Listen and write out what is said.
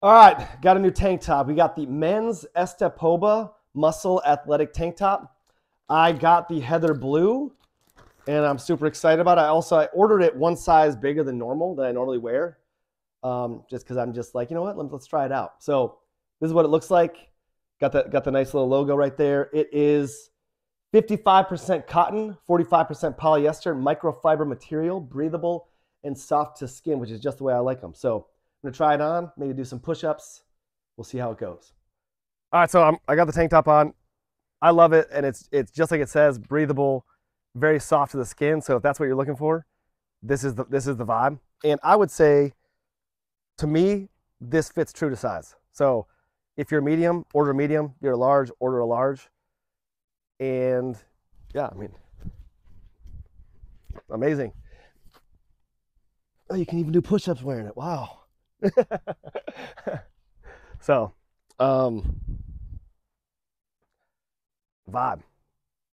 All right, got a new tank top. We got the men's Estepoba Muscle Athletic Tank Top. I got the Heather Blue, and I'm super excited about it. I also I ordered it one size bigger than normal that I normally wear, um, just because I'm just like, you know what, let's, let's try it out. So this is what it looks like. Got the got the nice little logo right there. It is 55% cotton, 45% polyester, microfiber material, breathable and soft to skin, which is just the way I like them. So I'm gonna try it on, maybe do some push-ups. We'll see how it goes. All right, so I'm, I got the tank top on. I love it, and it's it's just like it says, breathable, very soft to the skin. So if that's what you're looking for, this is the this is the vibe. And I would say, to me, this fits true to size. So if you're medium, order medium. If you're large, order a large. And yeah, I mean, amazing. Oh, you can even do push-ups wearing it. Wow. so, um, vibe.